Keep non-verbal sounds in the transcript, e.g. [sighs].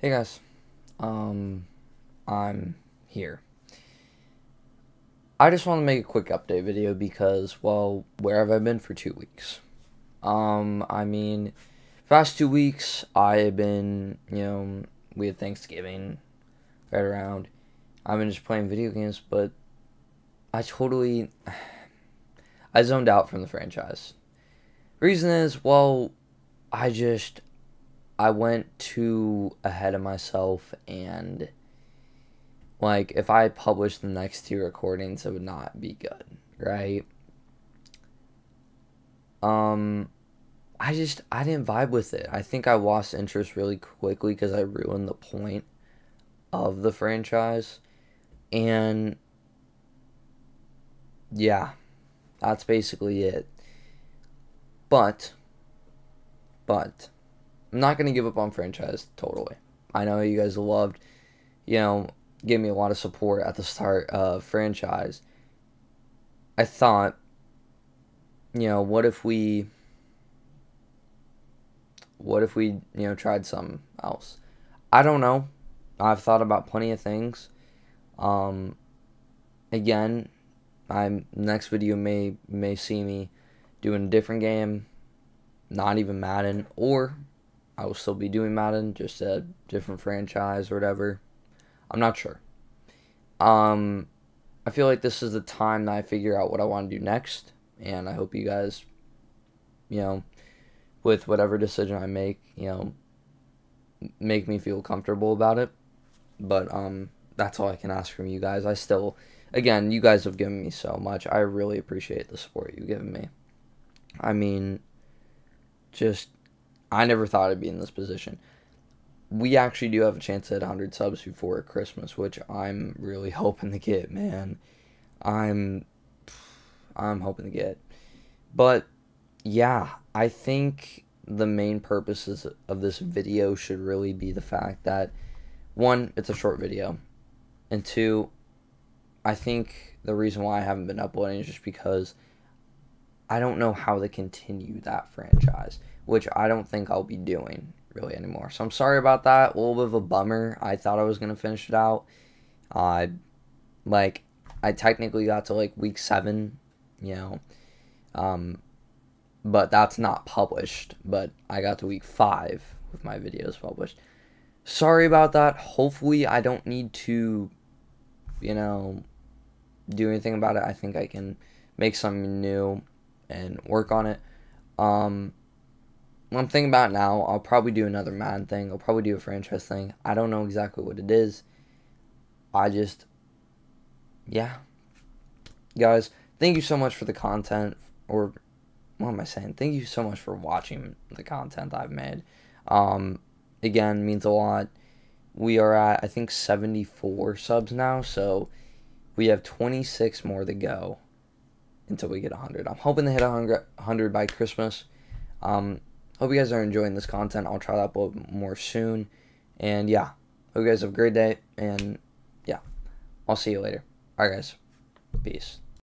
Hey guys, um, I'm here. I just want to make a quick update video because, well, where have I been for two weeks? Um, I mean, past two weeks I have been, you know, we had Thanksgiving right around. I've been just playing video games, but I totally, [sighs] I zoned out from the franchise. Reason is, well, I just I went too ahead of myself and like if I published the next two recordings it would not be good, right? Um I just I didn't vibe with it. I think I lost interest really quickly cuz I ruined the point of the franchise and yeah, that's basically it. But but I'm not going to give up on franchise totally. I know you guys loved, you know, gave me a lot of support at the start of franchise. I thought, you know, what if we, what if we, you know, tried something else? I don't know. I've thought about plenty of things. Um, again, I'm next video may may see me doing a different game, not even Madden, or I will still be doing Madden, just a different franchise or whatever. I'm not sure. Um, I feel like this is the time that I figure out what I want to do next, and I hope you guys, you know, with whatever decision I make, you know, make me feel comfortable about it. But um, that's all I can ask from you guys. I still, again, you guys have given me so much. I really appreciate the support you've given me. I mean, just I never thought I'd be in this position. We actually do have a chance at 100 subs before Christmas, which I'm really [laughs] hoping to get, man. I'm I'm hoping to get. But yeah, I think the main purposes of this video should really be the fact that one, it's a short video, and two, I think the reason why I haven't been uploading is just because I don't know how to continue that franchise which I don't think I'll be doing really anymore. So I'm sorry about that. A little bit of a bummer. I thought I was gonna finish it out. Uh, like I technically got to like week seven, you know, um, but that's not published. But I got to week five with my videos published. Sorry about that. Hopefully, I don't need to, you know, do anything about it. I think I can make something new and work on it. Um, I'm thinking about now, I'll probably do another Madden thing. I'll probably do a franchise thing. I don't know exactly what it is. I just, yeah. Guys, thank you so much for the content. Or, what am I saying? Thank you so much for watching the content I've made. Um, again, means a lot. We are at, I think, 74 subs now. So, we have 26 more to go until we get 100. I'm hoping to hit 100 by Christmas. Um, Hope you guys are enjoying this content. I'll try to upload more soon. And yeah, hope you guys have a great day. And yeah, I'll see you later. Alright, guys. Peace.